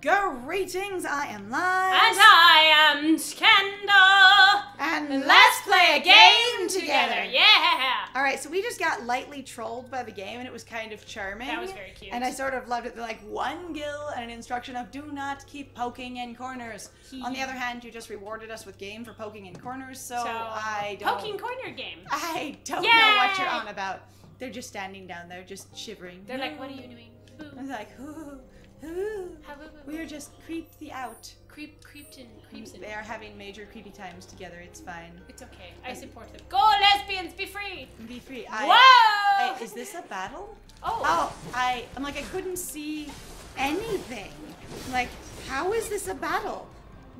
Greetings, I am Lies. And I am Scandal. And let's play a game together. Yeah. All right, so we just got lightly trolled by the game, and it was kind of charming. That was very cute. And I sort of loved it. They're like one gil and an instruction of do not keep poking in corners. On the other hand, you just rewarded us with game for poking in corners, so, So, I don't. Poking corner game. I don't know what you're on about. They're just standing down there, just shivering. They're like, what are you doing? I was like, ooh, ooh. How boo, boo, We are just creeped the out. creep, creeped in, creeps in. They are having major creepy times together. It's fine. It's okay. I support them. Go lesbians, be free. Be free. I, Whoa! Hey, is this a battle? oh. Oh, I I'm like I couldn't see anything. Like, how is this a battle?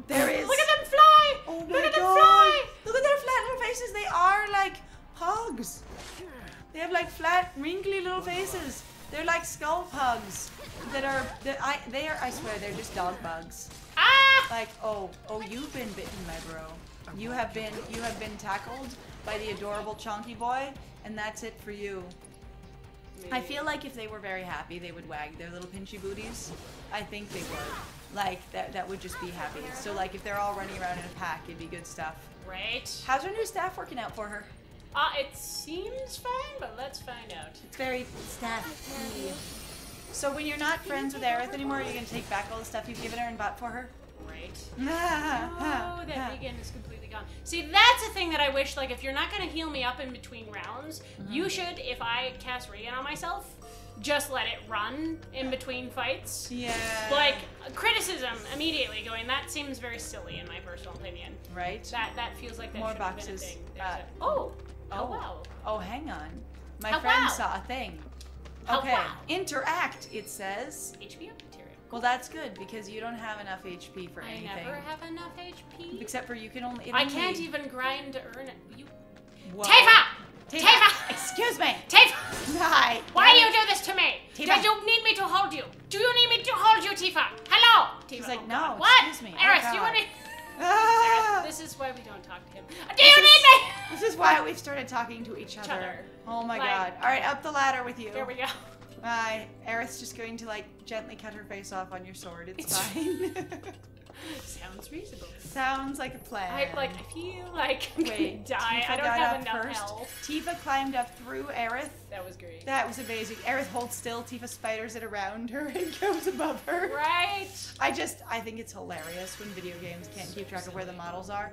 There is. Look at them fly. Oh my Look at them god! fly. Look at their flat little faces. They are like pugs. They have like flat, wrinkly little faces. They're like skull pugs that are. That I. They are. I swear, they're just dog bugs. Ah! Like, oh, oh, you've been bitten, my bro. You have been. You have been tackled by the adorable chunky boy, and that's it for you. I feel like if they were very happy, they would wag their little pinchy booties. I think they would. Like that that would just be happy. So like if they're all running around in a pack, it'd be good stuff. Right. How's her new staff working out for her? Uh, it seems fine, but let's find out. It's very staffy. So when you're not friends with Aerith anymore, are you're gonna take back all the stuff you've given her and bought for her? Right. oh, that Regen is completely gone. See, that's a thing that I wish, like, if you're not gonna heal me up in between rounds, Mm-hmm. you should, if I cast Regen on myself, just let it run in between fights. Yeah. Like, criticism immediately going, that seems very silly in my personal opinion. right? That that feels like that More have been a boxes. thing. Uh, a- oh, oh, oh. wow. Oh, hang on. My How friend wow. saw a thing. How Okay. wow. Interact, it says. HP materia. Well, that's good because you don't have enough HP for I anything. I never have enough HP. Except for you can only. I only... can't even grind to earn it. You. Whoa. Tifa! Tifa! Tifa! Excuse me! Tifa! Hi! Why do you do this to me? Tifa. Do you need me to hold you? Do you need me to hold you, Tifa? Hello? Tifa's like, oh "No, God. What? excuse me. Oh, Aerith, do you want me? Ah! This is why we don't talk to him. Do This you is- need me? This is why we've started talking to each other. other. Oh my god. Alright, up the ladder with you. There we go. Bye. Aerith's just going to like gently cut her face off on your sword. It's, It's- fine. Sounds reasonable. Sounds like a plan. I like. I feel like Wait, die. Tifa I don't got have up enough first. health. Tifa climbed up through Aerith. That was great. That was amazing. Aerith holds still. Tifa spiders it around her and goes above her. Right. I just, I think it's hilarious when video games can't keep track of where the models are.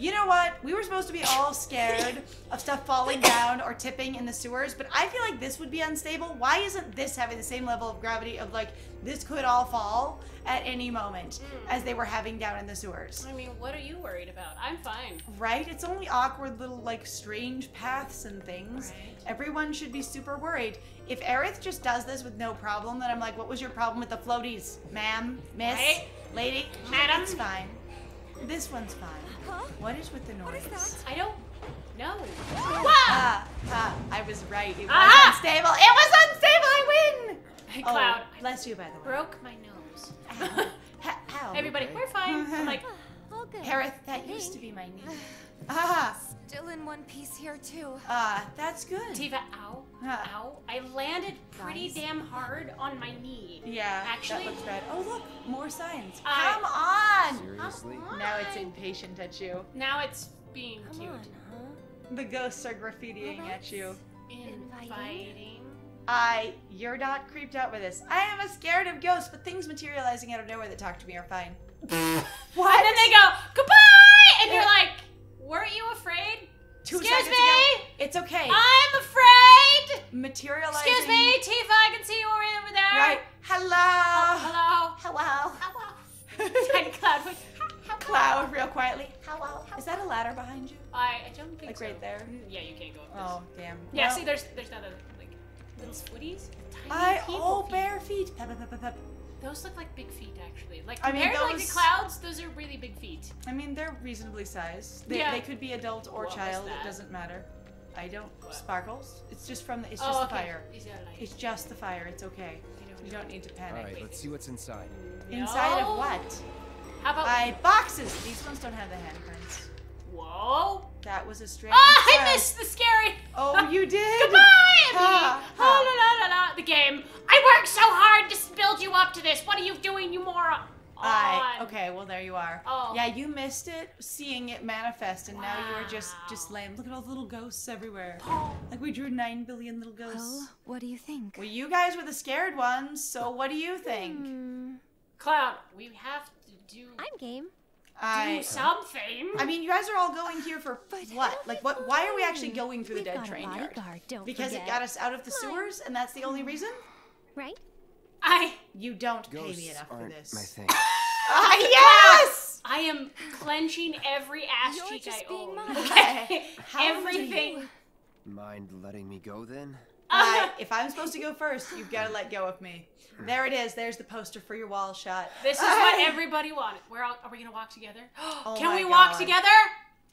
You know what? We were supposed to be all scared of stuff falling down or tipping in the sewers, but I feel like this would be unstable. Why isn't this having the same level of gravity of like, this could all fall at any moment Mm. as they were having down in the sewers? I mean, what are you worried about? I'm fine. Right? It's only awkward little, like, strange paths and things. Right. Everyone should be super worried. If Aerith just does this with no problem, then I'm like, what was your problem with the floaties? Ma'am? Miss? Right. Lady? Madam? It's fine. This one's fine. Huh? What is with the noise? What is that? I don't know. Ah, ah, I was right. It was Aha! unstable. It was unstable. I win. Hey, Oh, Cloud, I bless you, by the way. broke my nose. Ow. Ha- ow. Everybody, we're fine. I'm like. Aerith, that used to be my knee. Ah, Still in one piece here too. ah, that's good. Tifa, ow, ow. I landed pretty Guys. damn hard on my knee. Yeah, Actually- that looks bad. Oh, look, more signs. I- Come on. Seriously? Come Now it's impatient at you. Now it's being Come cute. on, huh? The ghosts are graffitiing Well, at you. Inviting. I, you're not creeped out by this. I am a scared of ghosts, but things materializing out of nowhere that talk to me are fine. what? And then they go, goodbye! And you're like, weren't you afraid? Two Excuse seconds me? ago. It's okay. I'm afraid! Materializing. Excuse me, Tifa, I can see you over over there. Right. Hello. Oh, Hello. hello. Tiny cloud. Cloud, real quietly. Hello. Is that a ladder behind you? I, I don't think Like so. right there? Yeah, you can't go up oh, this. Oh, damn. Yeah, Well, see, there's there's not a like little footies. Tiny I people oh feet. Pep, pep, pep, pep, pep. Those look like big feet, actually. Like I mean, compared to like the clouds, those are really big feet. I mean, they're reasonably sized. They, Yeah. they could be adult or What child. It doesn't matter. I don't What? sparkles. It's just from the. It's oh, just oh, the okay. fire. Is that like? It's just the fire. It's okay. You don't need to panic. All right, let's see what's inside. Inside of what? How about? I boxes. These ones don't have the handprints. Whoa! That was a strange. Ah, I missed the scary. Oh, you did. Goodbye, Emily. Ha, Oh, la, la, la, la. The game. I worked so hard to build you up to this. What are you doing, you moron? I okay, well there you are. Oh. Yeah, you missed it, seeing it manifest, and now you are just just lame. Look at all the little ghosts everywhere. Oh. Like we drew nine billion little ghosts. Well, what do you think? Well, you guys were the scared ones, so what do you think? Hmm, Cloud, we have to do, I'm game. I do something. I mean, you guys are all going here for But what? Like what? Why are we actually going through the We've dead train yard? bodyguard, don't Because it got us out of the Fine. sewers, and that's the only reason. Right? I You don't pay me enough for this. my thing. Ah, yes. I am clenching every ass You're cheek just I being own. modest. Okay? How do Everything. Mind letting me go then? I, if I'm supposed to go first, you've got to let go of me. There it is. There's the poster for your wall shot. This is what everybody wanted. We're are we gonna walk together? Oh Can my we walk together?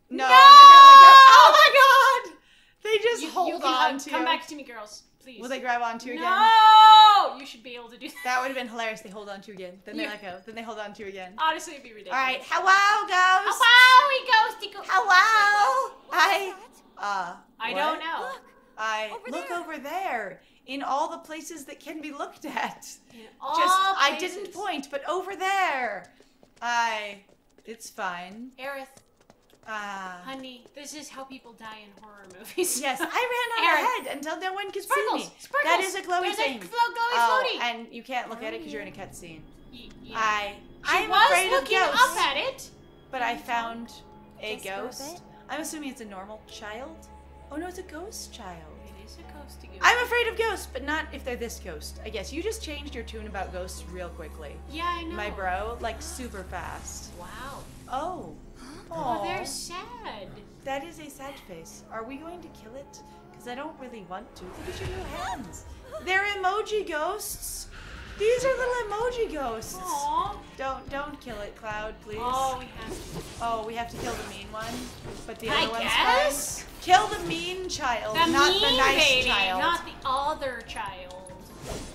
No, No! go. Oh my god! They just You, hold you on hug- to come back to me, girls, please. Will they grab onto you again? no, you should be able to do that. That would have been hilarious. They hold on to you again. Then they You- let go. Then they hold on to you again. Honestly, it'd be ridiculous. All right. Hello, ghost. Hello, we ghosty go. Hello. What's I. Uh. I what? don't know. Look, I Over look there. over there in all the places that can be looked at. In all Just I didn't point, but over there. I. It's fine. Aerith, Ah. honey, this is how people die in horror movies. Yes, I ran on ahead until no one could Sparkles, see me. sparkles. That is a glowy There's thing. a glowy, oh, floaty. and you can't look at it because you're in a cutscene. Y- yeah. I she I'm was afraid of looking ghosts, up at it. but I found a Just for a ghost. I'm assuming it's a normal child. Oh no, it's a ghost child. It is a ghost. I'm afraid of ghosts, but not if they're this ghost. I guess you just changed your tune about ghosts real quickly, Yeah, I know. my bro, like super fast. Wow. Oh. Oh, they're sad. That is a sad face. Are we going to kill it? Because I don't really want to. Look at your new hands. They're emoji ghosts. These are little emoji ghosts. Aww. Don't don't kill it, Cloud, please. Oh, we have to. Oh, we have to kill the mean one, but the I other one's guess. fine. Kill the mean child, The not mean the nice baby, child. not the other child.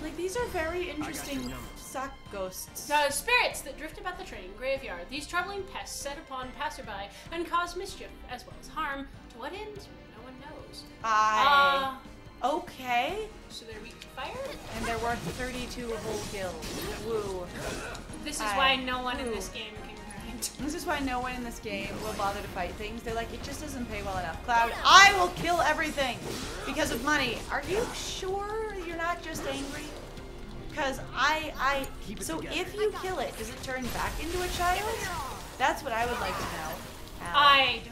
Like these are very interesting sock ghosts. The spirits that drift about the train graveyard. These troubling pests set upon passerby and cause mischief as well as harm. To what end? No one knows. I Uh, okay, so they're weak to fire. and they're worth 32 whole gills. Woo. This is I- why no one in this game can grind. This is why no one in this game will bother to fight things. They're like, it just doesn't pay well enough. Cloud, I will kill everything because of money. Are you sure you're not just angry? Because I, I, Keep it so together. if you kill it, does it turn back into a child? That's what I would like to know. I don't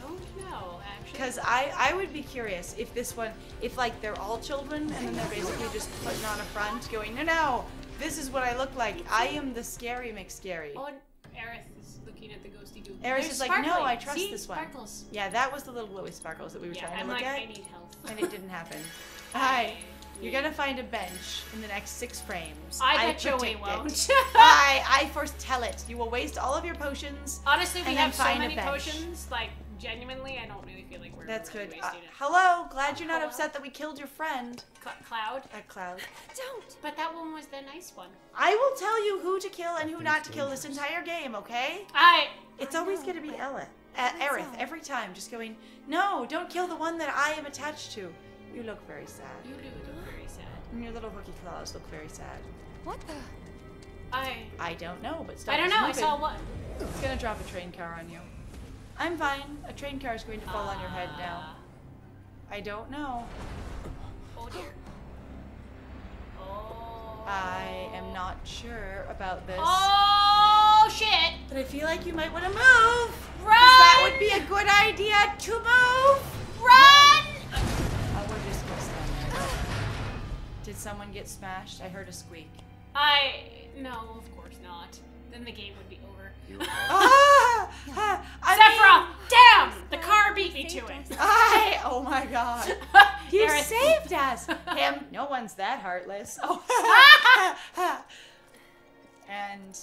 know, actually. Because I, I would be curious if this one, if like they're all children and then they're basically just putting on a front going, no, no, this is what I look like. I am the scary McScary. Oh, and Aerith is looking at the ghosty goo. Aerith is like, no. I trust See? this one. Sparkles. Yeah, that was the little glowy sparkles that we were Yeah, trying to I'm look like, at. I need help. and it didn't happen. Hi. You're gonna find a bench in the next six frames. I bet you we won't. I I foretell it. You will waste all of your potions. Honestly, we have so many potions. Like, genuinely, I don't really feel like we're That's really good. Uh, hello. Glad you're not Hello. upset that we killed your friend Cl- Cloud. at Cloud. Don't. But that one was the nice one. I will tell you who to kill and who not to kill this entire game. Okay? I. It's I always know, gonna be but Ella, uh, Aerith, every time, just going, no, don't kill the one that I am attached to. You look very sad. You do look very sad. And your little hooky claws look very sad. What the? I. I don't know, but stuff I don't is know. I saw one. It's gonna drop a train car on you. I'm fine. A train car is going to fall on your head now. Ah. I don't know. Oh dear. Oh. I am not sure about this. Oh shit! But I feel like you might want to move. Run! That would be a good idea to move. Run! I would just go stand there. Did someone get smashed? I heard a squeak. I. No, of course not. Then the game would be over. You okay? ah! ah, Sephiroth! Damn! The car beat me to Saved it. I, oh my god. You Aerith- saved us. Him. No one's that heartless. Oh. and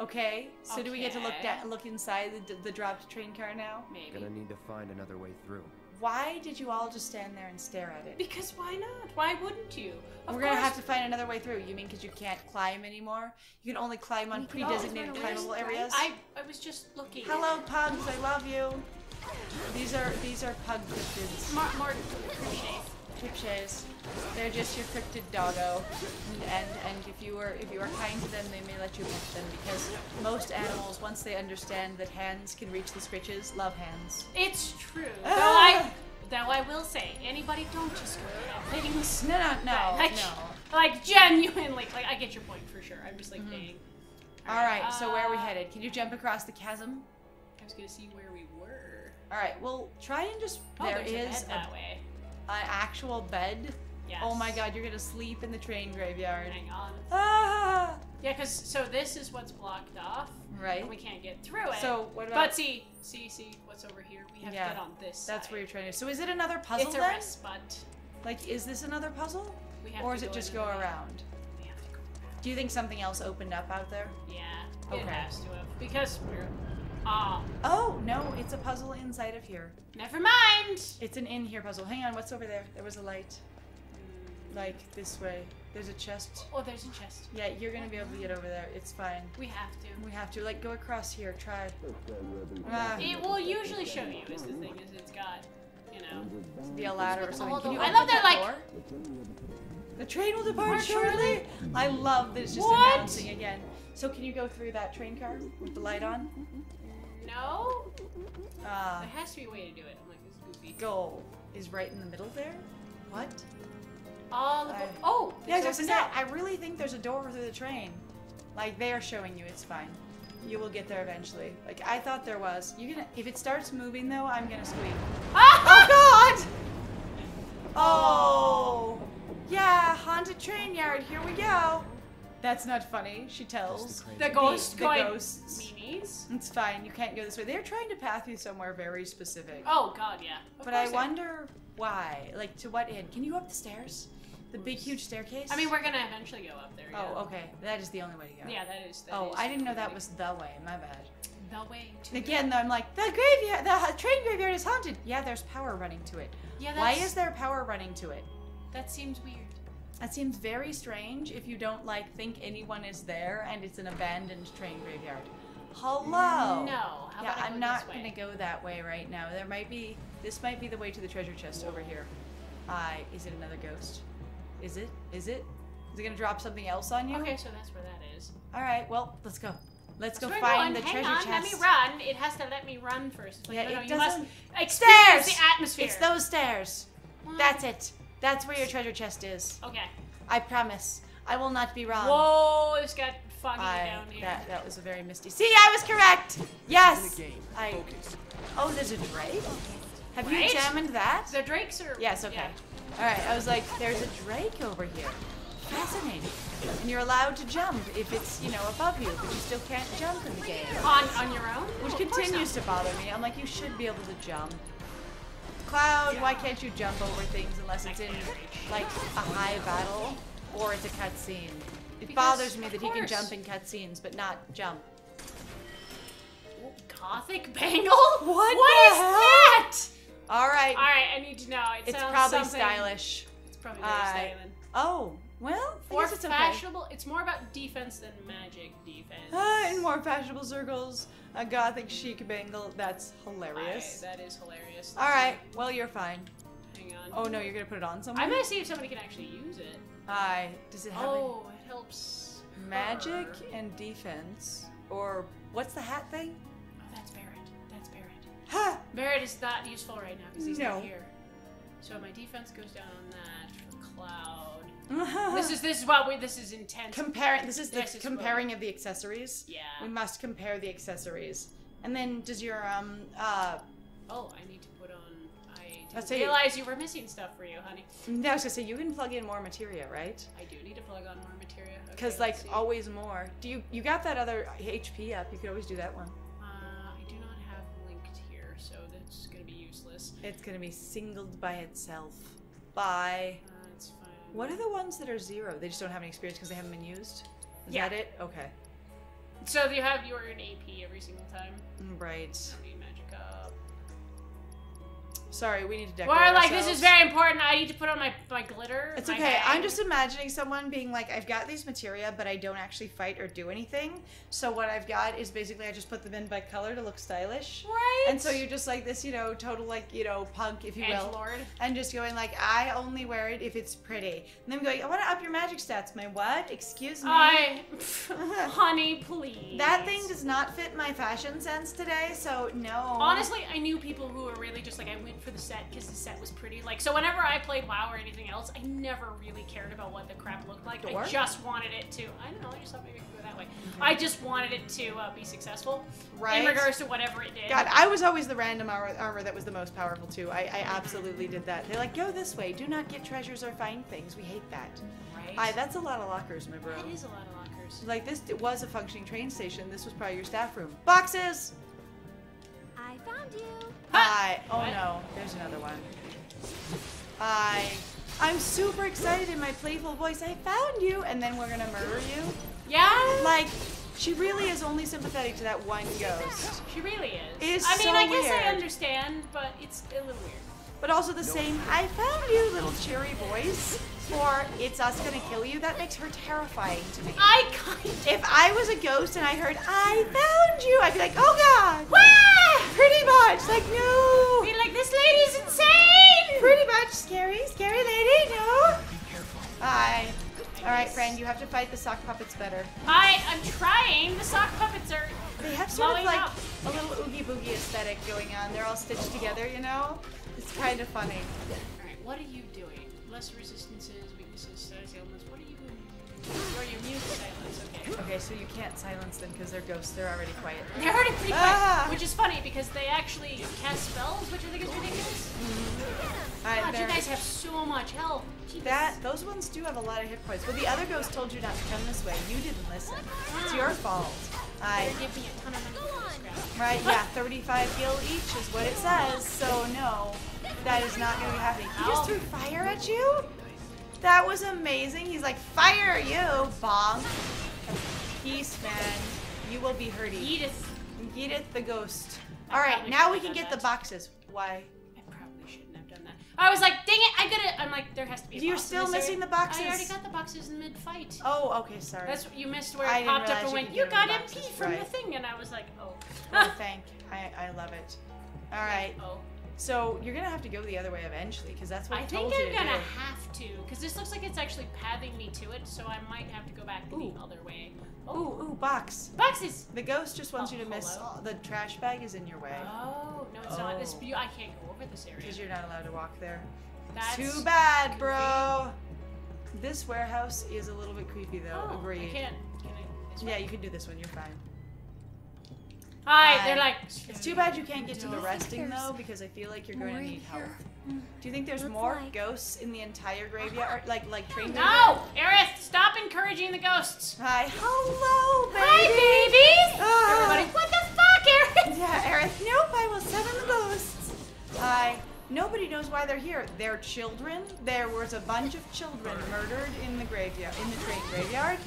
okay, so do we get to look Okay. down, look inside the, the dropped train car now? Maybe. Gonna need to find another way through. Why did you all just stand there and stare at it? Because why not? Why wouldn't you? Of We're gonna have to find another way through. You mean because you can't climb anymore? You can only climb on We can always pre-designated climbable areas. I I was just looking. Hello, pugs. I love you. These are these are pug. More, more crochet. Pipshays. They're just your cryptid doggo, and, and and if you were if you are kind to them, they may let you pet them because most animals, once they understand that hands can reach the scritches, love hands. It's true. Though Ah. I, though I will say, anybody don't just go at things. No, no, no, like, no. Like genuinely, like I get your point for sure. I'm just like. Mm-hmm. All right, so where are we uh, headed? Can you jump across the chasm? I was gonna see where we were. All right, well, try and just. Oh, there's a that way. An actual bed. Yes. Oh my god, you're gonna sleep in the train graveyard. Hang on. Ah! Yeah, because so this is what's blocked off, Right. and we can't get through it. So what about? but see, see, see what's over here. We have Yeah, to get on this. That's side. where you're trying to. So is it another puzzle It's a then? respite. Like, is this another puzzle, We have or is it just go around? We have to go around. Do you think something else opened up out there? Yeah, it Okay. has to have because we're. Ah, Oh no, it's a puzzle inside of here. never mind. It's an in here puzzle. Hang on, what's over there? There was a light. Like this way. There's a chest. Oh, there's a chest. Yeah, you're gonna be able to get over there. It's fine. We have to. We have to like go across here. Try. Ah, It will usually show you. Is the thing is it's got, you know. be a ladder or something. Can you I love that that, door? The train will depart Depart shortly. shortly. I love that it's just What? announcing again. So can you go through that train car with the light on? No, Uh, there has to be a way to do it. I'm like this is goofy. goal is right in the middle there. What? All the I- oh, Yeah, just opened that. I really think there's a door through the train. Like they are showing you, it's fine. You will get there eventually. Like I thought there was. You gonna if it starts moving though, I'm gonna squeak. Ah! Oh God! Oh, yeah, haunted train yard. Here we go. That's not funny. She tells. The ghost the going. ghosts. Meanies. It's fine. You can't go this way. They're trying to path you somewhere very specific. Oh God, yeah. Of but I course they- wonder why. Like to what end? Can you go up the stairs? The big huge staircase? I mean, we're gonna eventually go up there. Yeah. Oh, okay. That is the only way to go. Yeah, that is. That Oh, is I didn't know that was the way. My bad. the way to. Again, though, I'm like, the graveyard, the train graveyard is haunted. Yeah, there's power running to it. Yeah, Why is there power running to it? That seems weird. That seems very strange if you don't like think anyone is there and it's an abandoned train graveyard. Hello. No. How yeah, I'm not gonna go that way right now. There might be. This might be the way to the treasure chest over here. Uh, is it another ghost? Is it? Is it? Is it gonna drop something else on you? Okay, so that's where that is. All right. Well, let's go. Let's go So find going. the Hang treasure on, chest. let me run. It has to let me run first. It's like, Yeah, no, no, it you must doesn't- experience Stairs! the atmosphere. It's those stairs. What? That's it. That's where your treasure chest is. Okay. I promise. I will not be wrong. Whoa, it's got foggy I, down here. that that was a very misty. See, I was correct. Yes. In the game. I. Focus. Oh, there's a drake. Have you examined that? The drakes are. Yes. Okay. yeah. All right. I was like, there's a drake over here. Fascinating. And you're allowed to jump if it's you know above you, but you still can't jump in the game. On on your own. Which Oh, continues to bother me. I'm like, you should be able to jump. Cloud, why can't you jump over things unless it's in like a high battle or it's a cutscene? It Because, bothers me that he can jump in cutscenes, but not jump. Gothic bangle. What What is hell? that? All right, All right, I need to know. It it's sounds probably something- stylish. It's probably very Uh. Oh, well, I Or it's okay. fashionable. It's more about defense than magic defense. Ah, in more fashionable circles, a gothic chic bangle. That's I- hilarious. that is hilarious. All right, well, you're fine. Hang on. Oh no, you're gonna put it on somewhere. I'm gonna see if somebody can actually use it. Aye. Does it have any- Oh, it helps. Magic her. and defense. Or what's the hat thing? Oh, that's Barrett. That's Barrett. Ha! Barrett is not useful right now because he's No. not here. So my defense goes down on that for Cloud. This is this is what we this is intense. comparing. This is the This is what- comparing of the accessories. yeah. We must compare the accessories. And then does your um uh Oh, I need to put on. I didn't realize you were missing stuff for you, honey. no, I was gonna say you can plug in more materia, right? I do need to plug on more materia. Because let's like always more. Do you you got that other HP up? You could always do that one. Uh, I do not have linked here, so that's gonna be useless. It's gonna be singled by itself. Bye. Uh. What are the ones that are zero? They just don't have any experience because they haven't been used. Is Yeah. that it? Okay. So you have your in AP every single time. Mm, Right. Need magic up. Sorry, we need to decorate. Or like this is very important. I need to put my my glitter. It's my okay. I'm just imagining someone being like, I've got these materia, but I don't actually fight or do anything. So what I've got is basically I just put them in by color to look stylish. right. And so you're just like this, you know, total like, you know, punk, if you will. Edgelord. And just going like, I only wear it if it's pretty. And then going, I want to up your magic stats. My what? Excuse me. I, honey, please. that thing does not fit my fashion sense today, so no. Honestly, I knew people who were really just like I went for the set because the set was pretty. Like so, whenever I played WoW or anything else, I never really cared about what the crap looked like. Door? I just wanted it to. I don't know. I just thought maybe I could go that way. I just wanted it to uh, be successful Right. in regards to whatever it did. God, I was always the random armor, armor that was the most powerful too. I, I absolutely did that. They're like, go this way. Do not get treasures or find things. We hate that. right. Aye, that's a lot of lockers, my bro. that is a lot of lockers. Like this it was a functioning train station. This was probably your staff room. Boxes. I found you. Hi. Oh What? no, there's another one. I. I'm super excited in my playful voice. I found you, and then we're gonna murder you. Yeah. Like, she really is only sympathetic to that one ghost. She really is. It's I mean, so I guess I understand, but it's a little weird. But also the same, I found you little cheery voice for it's us gonna kill you. That makes her terrifying to me. I kind of. If I was a ghost and I heard, I found you, I'd be like, oh god! Wah! Pretty much, like, no! Be like, this lady's insane. Pretty much scary, scary lady, no! Hi. Alright, friend, you have to fight the sock puppets better. I I'm trying. The sock puppets are. They have sort of like up. a little oogie boogie aesthetic going on. They're all stitched together, you know? It's kind of funny. Alright, what are you doing? Less resistances, weaknesses, status ailments. What are you doing? Or your mute silence, okay. Okay, so you can't silence them because they're ghosts. They're already quiet. They're already pretty Ah. quiet, which is funny because they actually cast spells, which I think is ridiculous. Mm-hmm. Alright, God, you guys have so much health. Jeez. That those ones do have a lot of hit points, but the other ghost told you not to come this way. You didn't listen. It's ah. your fault. I give me a ton of money for this crap. right, yeah, 35 gil each is what it says. So no, that is not going to be happening. He just threw fire at you. That was amazing. He's like, fire you, bonk. Peace, man. You will be hurty. Edith. Edith the ghost. All right, now we can get the boxes. Why? I probably shouldn't have done that. I was like, dang it, I gotta. I'm like, there has to be. A You're still missing the boxes. I already got the boxes in mid-fight. Oh, okay, sorry. That's you missed where I it popped up and you went. You got MP boxes, from the thing, and I was like, oh. oh, thank. I, I love it. All right. Oh. So you're gonna have to go the other way eventually, because that's what I I told you I think I'm gonna have to, because this looks like it's actually pathing me to it, so I might have to go back the other way. Ooh, ooh, box. Boxes! The ghost just wants Oh, you to miss. hello? The trash bag is in your way Oh, no, it's not. This Oh. I can't go over this area. because you're not allowed to walk there. That's Too bad, bro. This warehouse is a little bit creepy, though. Oh, Agreed. I can't. Can I? Yeah, you can do this one. You're fine. Hi, Hi. they're like. It's too bad you can't get to the resting though, because I feel like you're going to need help. Do you think there's Looks more like- ghosts in the entire graveyard, like like train? No, Aerith, stop encouraging the ghosts. Hi. Hello, baby. Hi, babies. Ah. Everybody, what the fuck, Aerith? Yeah, Aerith. Nope, I will summon the ghosts. Hi. Nobody knows why they're here. They're children. There was a bunch of children murdered in the graveyard, in the train graveyard,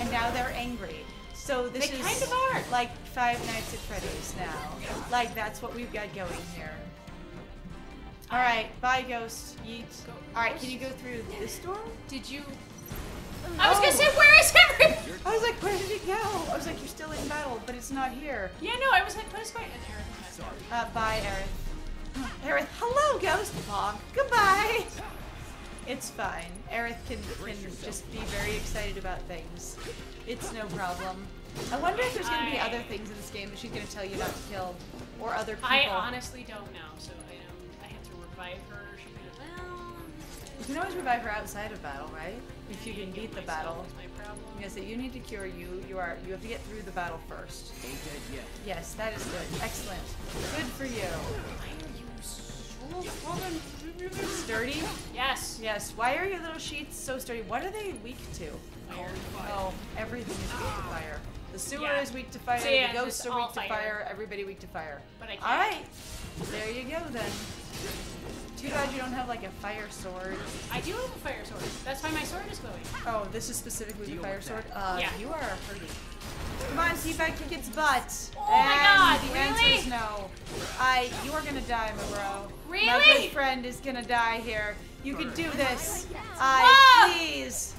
and now they're angry. So this They is kind of are. like Five Nights at Freddy's now. Like that's what we've got going here. All right, bye, ghost. Yeet. Go- All right, can you go through this door? Did you? I was Oh. gonna say, where is everybody? I was like, where did it go? I was like, you're still in battle, but it's not here. Yeah, no, I was like, what is going? And Aerith. Sorry. Uh, bye, Aerith. Aerith, hello, ghost. Bonk. Goodbye. It's fine. Aerith can, can just be very excited about things. It's no problem. I wonder if there's going to be other things in this game that she's going to tell you not to kill, or other people. I honestly don't know, so I um, I had to revive her. She goes, well. You can always revive her outside of battle, right? If you can beat the battle. is my problem. Yes, that you need to cure you. You are. You have to get through the battle first. Ain't dead yet. Yes, that is good. Excellent. Good for you. Why are you so fucking Sturdy. Yes. Yes. Why are your little sheets so sturdy? What are they weak to? Fire. Oh, everything is weak to fire. The sewer Yeah. is weak to fire. Sand the ghosts is are all weak to fire. fire. Everybody weak to fire. But I can't. All right. There you go then. Too bad you don't have like a fire sword. I do have a fire sword. That's why my sword is glowing. Oh, this is specifically the fire sword. Uh, Yeah. you are hurting. Come on, Teabag kick its butt. Oh my God, the really? answer is no. I, you are gonna die, my bro. My Really? good friend is gonna die here. You can do this. I, please.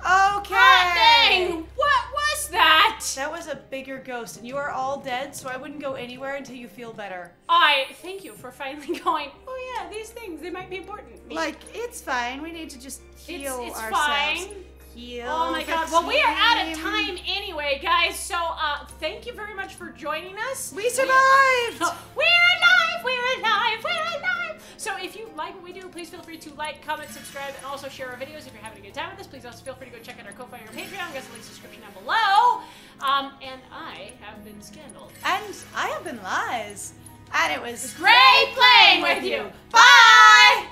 Okay. Dang! What was that? That was a bigger ghost, and you are all dead, so I wouldn't go anywhere until you feel better. I thank you for finally going. Oh yeah, these things they might be important. Like, it's fine. We need to just heal it's ourselves. fine. Heal. Oh my god. Well, we are out of time anyway, guys. So, uh, thank you very much for joining us. We survived! We're alive! We're alive! We're alive! So if you like what we do, please feel free to like, comment, subscribe, and also share our videos if you're having a good time with us. Please also feel free to go check out our Ko-Fi or Patreon. Guys, the links in the description down below. Um, and I have been Scandal. And I have been Lies. And it was Great playing with you. Bye!